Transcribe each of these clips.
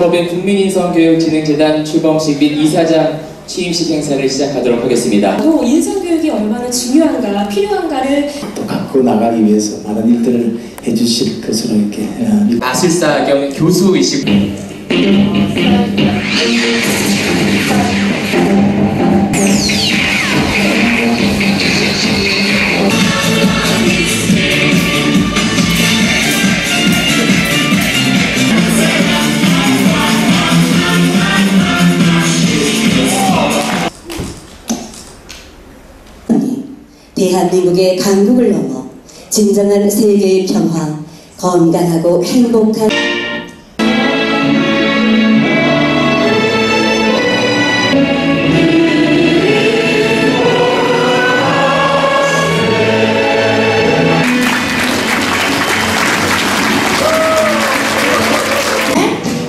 법인 국민인성교육 진흥재단 출범식 및 이사장 취임식 행사를 시작하도록 하겠습니다. 또 인성교육이 얼마나 중요한가, 필요한가를 또 갖고 나가기 위해서 많은 일들을 해주실 것으로 이렇게 어, 믿- 마술사 겸 교수이시고 대한민국의 강국을 넘어 진정한 세계의 평화, 건강하고 행복한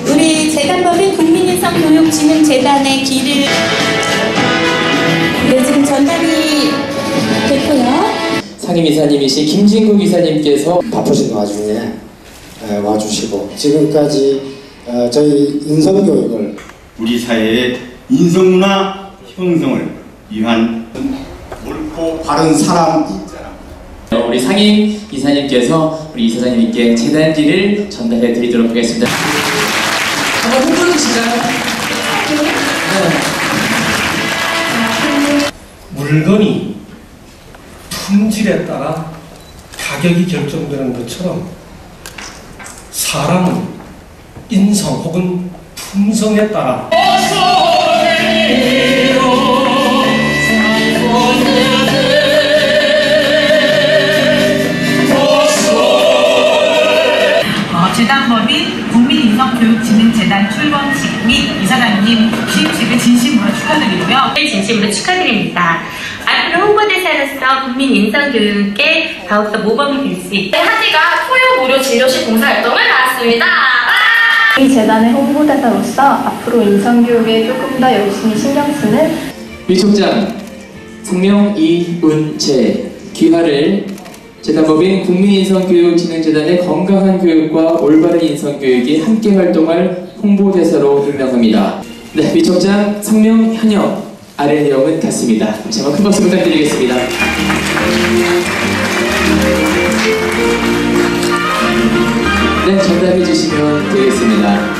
우리 재단법인 국민인성교육진흥재단의 길을 상임 이사님이신 김진국 이사님께서 바쁘신 와중에 에, 와주시고 지금까지 어, 저희 인성교육을 우리 사회의 인성문화 형성을 위한 옳고 바른 사람 인자라. 우리 상임 이사님께서 우리 이사장님께 재단지를 전달해 드리도록 하겠습니다. 한번 흔들어 주실까요? 물건이 품질에 따라 가격이 결정되는 것처럼 사람은 인성 혹은 품성에 따라 어, 재단법인 국민인성교육진흥재단 출범식 및 이사장님 취임식을 진심으로 축하드리고요. 진심으로 축하드립니다. 앞으로 홍보대사로서 국민 인성교육에 더욱더 모범이 될 수 있게 하지가 소요 무료 진료실 봉사활동을 나왔습니다. 이 재단의 홍보대사로서 앞으로 인성교육에 조금 더 열심히 신경 쓰는 위촉장 성명 이은채 귀하를 재단법인 국민인성교육진흥재단의 건강한 교육과 올바른 인성교육이 함께 활동할 홍보대사로 임명합니다. 네, 위촉장 성명 현역 아래 내용은 같습니다. 다시 한번 큰 박수 부탁드리겠습니다. 네, 전달해 주시면 되겠습니다.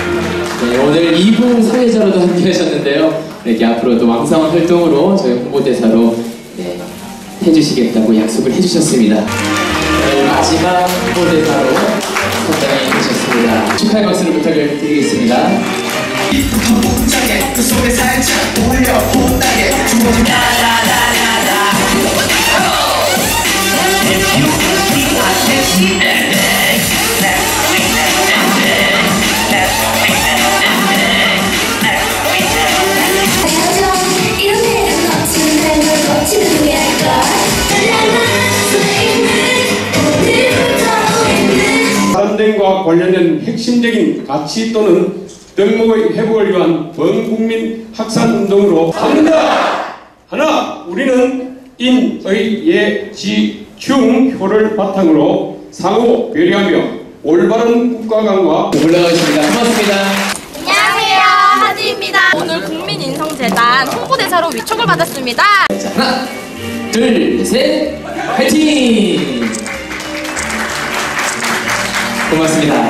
네, 오늘 2부 사회자로도 함께 하셨는데요. 이렇게 앞으로도 왕성한 활동으로 저희 홍보대사로 네, 해주시겠다고 약속을 해주셨습니다. 오늘 마지막 홍보대사로 선정이 되셨습니다. 축하의 박수를 부탁을 드리겠습니다. 우리는 사람들과 관련된 핵심적인 가치 또는 덕목의 회복을 위한 범국민 학산 운동으로 합니다. 하나, 우리는 인의 예지중효를 바탕으로 상호 배려하며 올바른 국가관과 올라가겠습니다. 고맙습니다. 안녕하세요 하지입니다. 오늘 국민인성재단 홍보대사로 위촉을 받았습니다. 자, 하나, 둘, 셋, 화이팅! 고맙습니다.